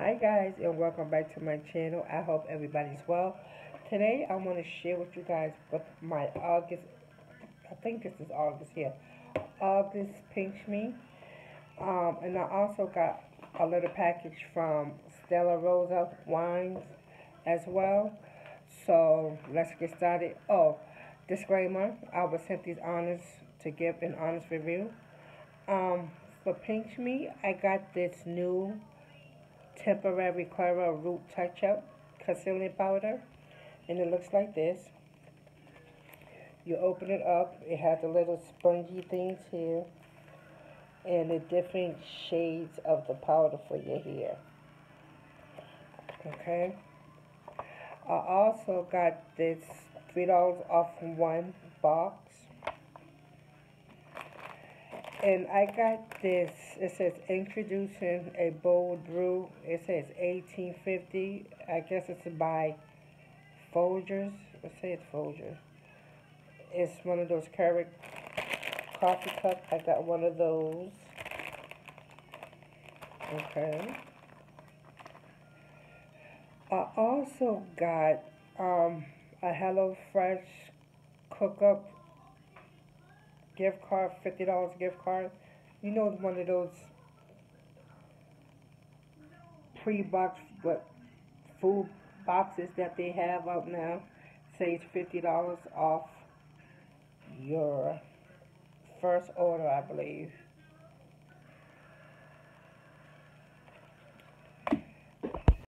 Hi guys and welcome back to my channel. I hope everybody's well. Today I want to share with you guys what my August, I think this is August here, August Pinch Me. Um, and I also got a little package from Stella Rosa Wines as well. So let's get started. Oh, disclaimer, I was sent these honors to give an honest review. Um, for Pinch Me, I got this new temporary Clairol root touch-up concealing powder and it looks like this. You open it up it has the little spongy things here and the different shades of the powder for your hair. Okay? I also got this three dollars off one box. And I got this, it says introducing a bold brew. It says 1850. I guess it's by Folgers. Let's say it's Folgers. It's one of those Keurig coffee cups. I got one of those. Okay. I also got um, a Hello Fresh cook-up gift card, $50 gift card. You know, one of those pre-box but food boxes that they have out now. Says $50 off your first order, I believe.